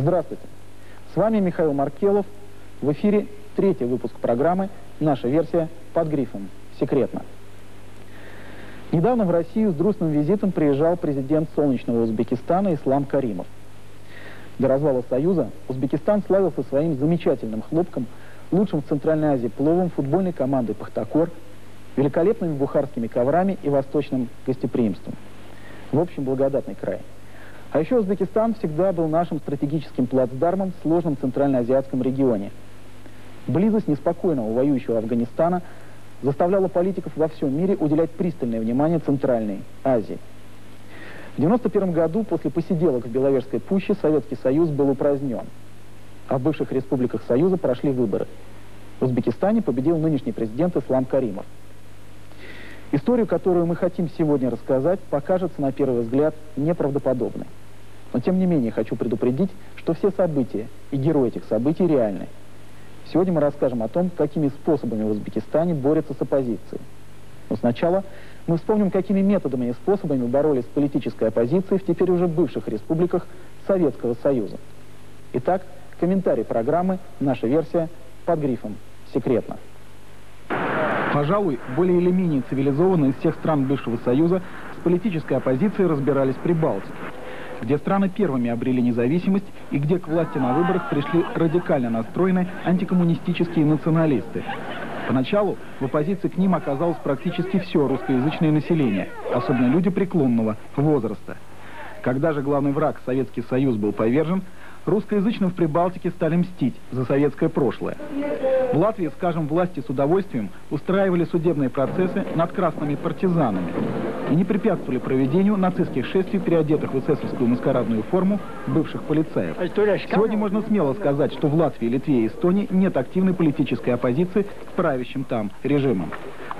Здравствуйте. С вами Михаил Маркелов. В эфире третий выпуск программы «Наша версия под грифом. Секретно». Недавно в Россию с дружным визитом приезжал президент солнечного Узбекистана Ислам Каримов. До развала Союза Узбекистан славился своим замечательным хлопком, лучшим в Центральной Азии пловом футбольной командой «Пахтакор», великолепными бухарскими коврами и восточным гостеприимством. В общем, благодатный край. А еще Узбекистан всегда был нашим стратегическим плацдармом в сложном центральноазиатском регионе. Близость неспокойного воюющего Афганистана – заставляла политиков во всем мире уделять пристальное внимание Центральной Азии. В 1991 году после посиделок в Беловежской пуще Советский Союз был упразднен, а в бывших республиках Союза прошли выборы. В Узбекистане победил нынешний президент Ислам Каримов. Историю, которую мы хотим сегодня рассказать, покажется на первый взгляд неправдоподобной. Но тем не менее хочу предупредить, что все события и герои этих событий реальны. Сегодня мы расскажем о том, какими способами в Узбекистане борются с оппозицией. Но сначала мы вспомним, какими методами и способами боролись с политической оппозицией в теперь уже бывших республиках Советского Союза. Итак, комментарий программы «Наша версия» под грифом «Секретно». Пожалуй, более или менее цивилизованно из всех стран бывшего Союза с политической оппозицией разбирались при Балтике где страны первыми обрели независимость и где к власти на выборах пришли радикально настроенные антикоммунистические националисты. Поначалу в оппозиции к ним оказалось практически все русскоязычное население, особенно люди преклонного возраста. Когда же главный враг Советский Союз был повержен, русскоязычным в Прибалтике стали мстить за советское прошлое. В Латвии, скажем, власти с удовольствием устраивали судебные процессы над красными партизанами и не препятствовали проведению нацистских шествий, переодетых в эсэсовскую маскарадную форму бывших полицаев. Сегодня можно смело сказать, что в Латвии, Литве и Эстонии нет активной политической оппозиции к правящим там режимам.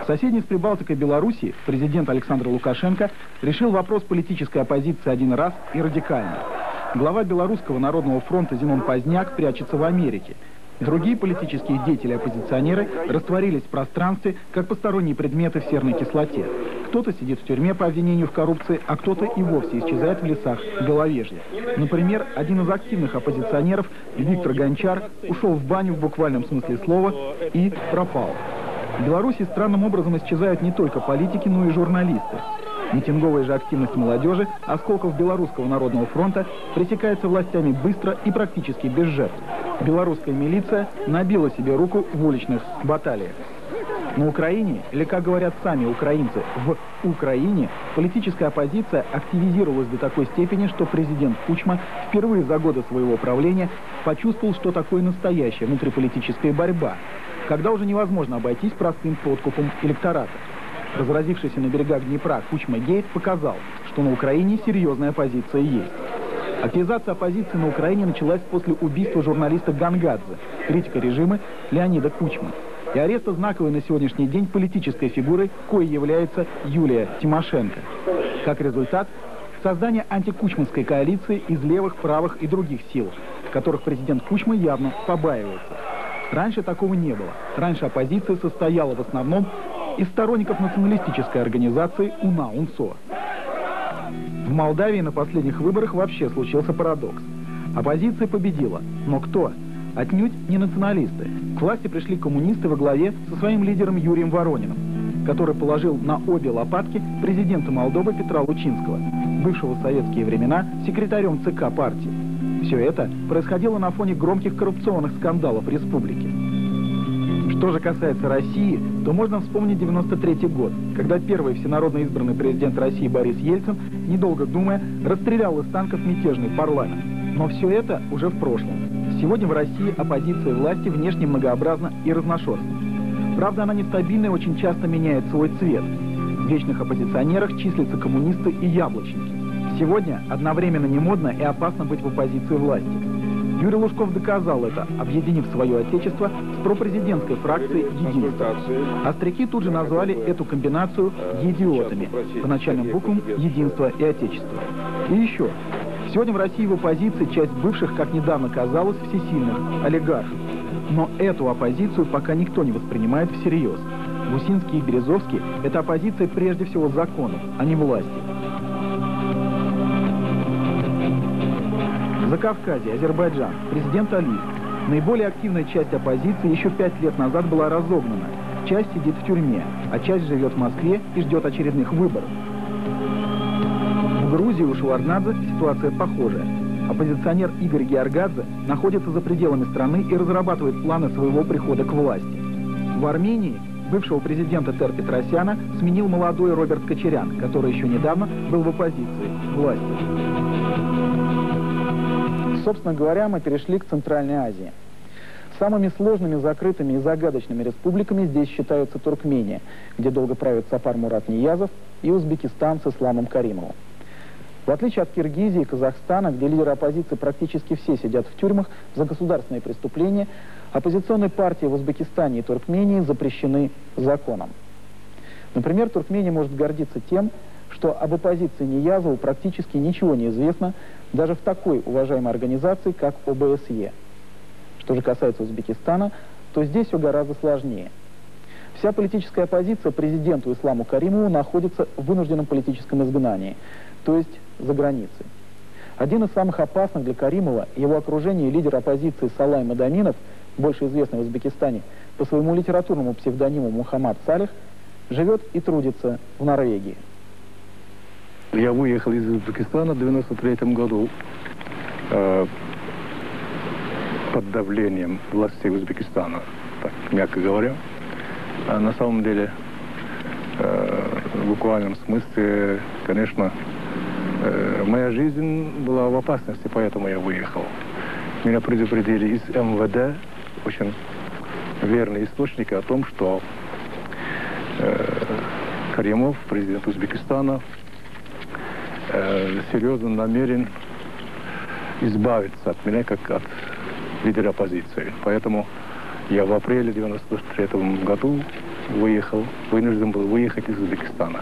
В соседней с Прибалтикой Белоруссии президент Александр Лукашенко решил вопрос политической оппозиции один раз и радикально. Глава Белорусского народного фронта Зимон Поздняк прячется в Америке. Другие политические деятели-оппозиционеры растворились в пространстве, как посторонние предметы в серной кислоте. Кто-то сидит в тюрьме по обвинению в коррупции, а кто-то и вовсе исчезает в лесах Головежья. Например, один из активных оппозиционеров, Виктор Гончар, ушел в баню в буквальном смысле слова и пропал. В Беларуси странным образом исчезают не только политики, но и журналисты. Митинговая же активность молодежи, осколков Белорусского народного фронта, пресекается властями быстро и практически без жертв. Белорусская милиция набила себе руку в уличных баталиях. На Украине, или, как говорят сами украинцы, в Украине политическая оппозиция активизировалась до такой степени, что президент Кучма впервые за годы своего правления почувствовал, что такое настоящая внутриполитическая борьба, когда уже невозможно обойтись простым подкупом электората. Разразившийся на берегах Днепра Кучма-Гейт показал, что на Украине серьезная оппозиция есть. Активизация оппозиции на Украине началась после убийства журналиста Гангадзе, критика режима Леонида Кучма, и ареста знаковой на сегодняшний день политической фигурой, коей является Юлия Тимошенко. Как результат, создание антикучманской коалиции из левых, правых и других сил, которых президент Кучма явно побаивается. Раньше такого не было. Раньше оппозиция состояла в основном из сторонников националистической организации УНА-УНСО. В Молдавии на последних выборах вообще случился парадокс. Оппозиция победила, но кто? Отнюдь не националисты. К власти пришли коммунисты во главе со своим лидером Юрием Ворониным, который положил на обе лопатки президента Молдовы Петра Лучинского, бывшего в советские времена секретарем ЦК партии. Все это происходило на фоне громких коррупционных скандалов республики. Что же касается России, то можно вспомнить 93 год, когда первый всенародно избранный президент России Борис Ельцин, недолго думая, расстрелял из танков мятежный парламент. Но все это уже в прошлом. Сегодня в России оппозиция власти внешне многообразна и разношерстна. Правда, она нестабильна и очень часто меняет свой цвет. В вечных оппозиционерах числятся коммунисты и яблочники. Сегодня одновременно не модно и опасно быть в оппозиции власти. Юрий Лужков доказал это, объединив свое отечество с пропрезидентской фракцией «Единство». Остряки тут же назвали эту комбинацию «едиотами» по начальным буквам «Единство» и «Отечество». И еще. Сегодня в России в оппозиции часть бывших, как недавно казалось, всесильных олигархов. Но эту оппозицию пока никто не воспринимает всерьез. Гусинский и Березовский – это оппозиция прежде всего закону, а не власти. Закавказье, Азербайджан, президент Алиев. Наиболее активная часть оппозиции еще пять лет назад была разогнана. Часть сидит в тюрьме, а часть живет в Москве и ждет очередных выборов. В Грузии у Шеварднадзе ситуация похожая. Оппозиционер Игорь Георгадзе находится за пределами страны и разрабатывает планы своего прихода к власти. В Армении бывшего президента Тер Петросяна сменил молодой Роберт Кочерян, который еще недавно был в оппозиции власти. Собственно говоря, мы перешли к Центральной Азии. Самыми сложными, закрытыми и загадочными республиками здесь считаются Туркмения, где долго правит Сапар Мурат Ниязов, и Узбекистан с Исламом Каримовым. В отличие от Киргизии и Казахстана, где лидеры оппозиции практически все сидят в тюрьмах за государственные преступления, оппозиционные партии в Узбекистане и Туркмении запрещены законом. Например, Туркмения может гордиться тем, что об оппозиции Ниязову практически ничего не известно даже в такой уважаемой организации, как ОБСЕ. Что же касается Узбекистана, то здесь все гораздо сложнее. Вся политическая оппозиция президенту Исламу Каримову находится в вынужденном политическом изгнании, то есть за границей. Один из самых опасных для Каримова и его окружения лидер оппозиции Салай Мадаминов, больше известный в Узбекистане по своему литературному псевдониму Мухаммад Салих, живет и трудится в Норвегии. Я выехал из Узбекистана в 93 году э, под давлением властей Узбекистана, так мягко говоря. А на самом деле, э, в буквальном смысле, конечно, э, моя жизнь была в опасности, поэтому я выехал. Меня предупредили из МВД, очень верные источники о том, что э, Каримов, президент Узбекистана, серьезно намерен избавиться от меня как от лидера оппозиции. Поэтому я в апреле 1993 году выехал, вынужден был выехать из Узбекистана.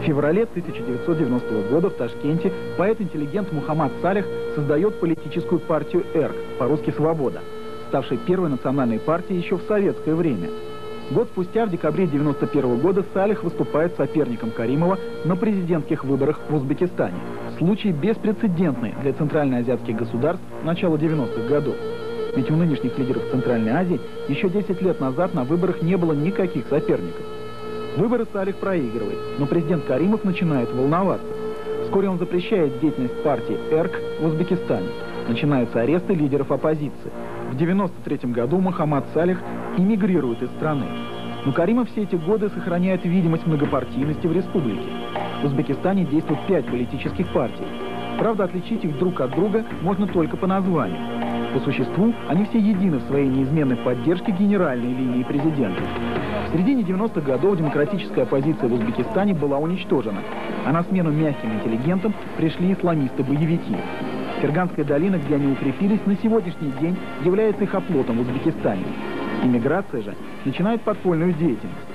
В феврале 1990 года в Ташкенте поэт-интеллигент Мухаммад Салих создает политическую партию «Эрк», по-русски «Свобода», ставшей первой национальной партией еще в советское время – Год спустя, в декабре 1991 года, Салих выступает соперником Каримова на президентских выборах в Узбекистане. Случай беспрецедентный для центральноазиатских государств начала 90-х годов. Ведь у нынешних лидеров Центральной Азии еще 10 лет назад на выборах не было никаких соперников. Выборы Салих проигрывает, но президент Каримов начинает волноваться. Вскоре он запрещает деятельность партии ЭРК в Узбекистане. Начинаются аресты лидеров оппозиции. В 1993 году Мухаммад Салих эмигрирует из страны. Но Каримов все эти годы сохраняет видимость многопартийности в республике. В Узбекистане действует пять политических партий. Правда, отличить их друг от друга можно только по названию. По существу, они все едины в своей неизменной поддержке генеральной линии президента. В середине 90-х годов демократическая оппозиция в Узбекистане была уничтожена, а на смену мягким интеллигентам пришли исламисты-боевики. Ферганская долина, где они укрепились, на сегодняшний день является их оплотом в Узбекистане. Иммиграция же начинает подпольную деятельность.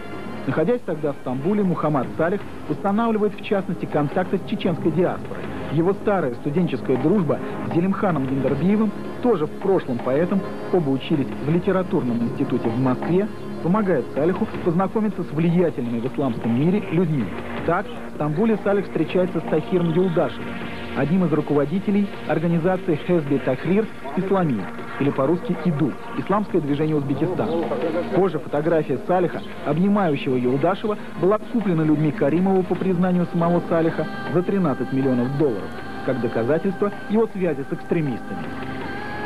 Находясь тогда в Стамбуле, Мухаммад Салих устанавливает в частности контакты с чеченской диаспорой. Его старая студенческая дружба с Зелимханом Гендербиевым, тоже в прошлом поэтом, оба учились в литературном институте в Москве, помогает Салиху познакомиться с влиятельными в исламском мире людьми. Так, в Стамбуле Салих встречается с Тахиром Юлдашевым, одним из руководителей организации Хезби Тахрир Ислами, или по-русски ИДУ, Исламское движение Узбекистана. Позже фотография Салиха, обнимающего Юлдашева, была куплена людьми Каримова по признанию самого Салиха за 13 миллионов долларов, как доказательство его связи с экстремистами.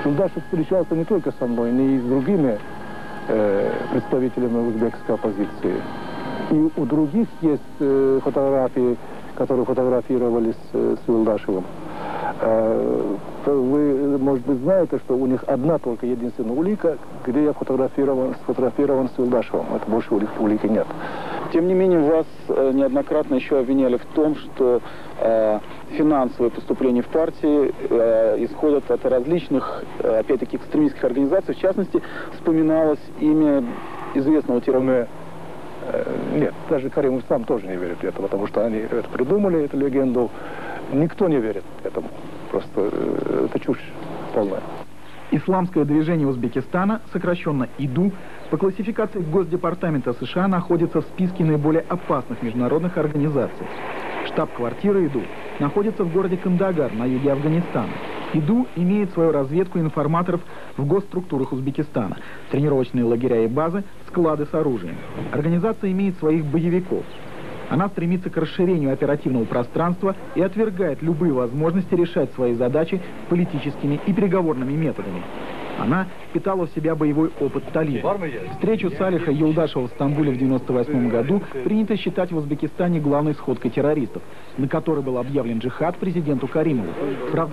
Юлдашев встречался не только со мной, но и с другими э, представителями узбекской оппозиции. И у других есть э, фотографии которые фотографировались э, с Юлдашевым. Э, вы, может быть, знаете, что у них одна только единственная улика, где я фотографирован, сфотографирован с Юлдашевым. Это больше улик, улики нет. Тем не менее, вас э, неоднократно еще обвиняли в том, что э, финансовые поступления в партии э, исходят от различных, э, опять-таки, экстремистских организаций. В частности, вспоминалось имя известного террориста Э, нет, даже Каримов сам тоже не верит в это, потому что они это придумали, эту легенду. Никто не верит этому. Просто это чушь полная. Исламское движение Узбекистана, сокращенно ИДУ, по классификации Госдепартамента США находится в списке наиболее опасных международных организаций. Штаб-квартира ИДУ находится в городе Кандагар на юге Афганистана. ИДУ имеет свою разведку информаторов в госструктурах Узбекистана, тренировочные лагеря и базы, склады с оружием. Организация имеет своих боевиков. Она стремится к расширению оперативного пространства и отвергает любые возможности решать свои задачи политическими и переговорными методами. Она впитала в себя боевой опыт талиба. Встречу Салиха Юлдашева в Стамбуле в 1998 году принято считать в Узбекистане главной сходкой террористов, на которой был объявлен джихад президенту Каримову. Правда,